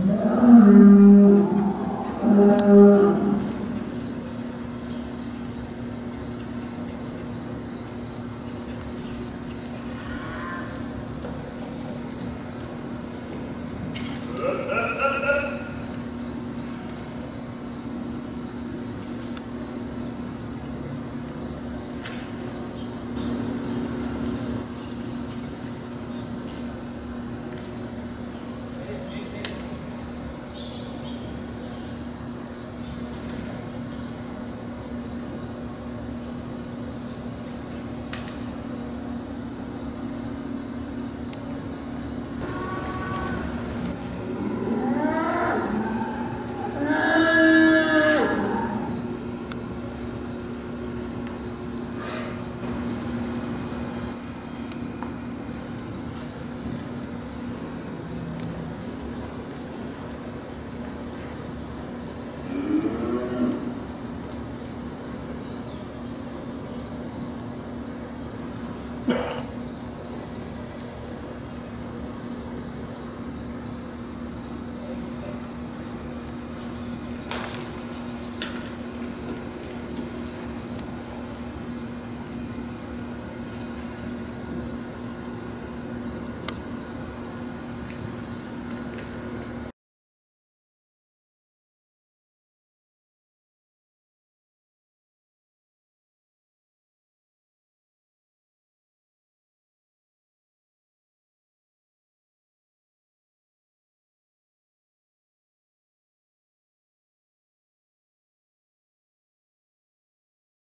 Amen.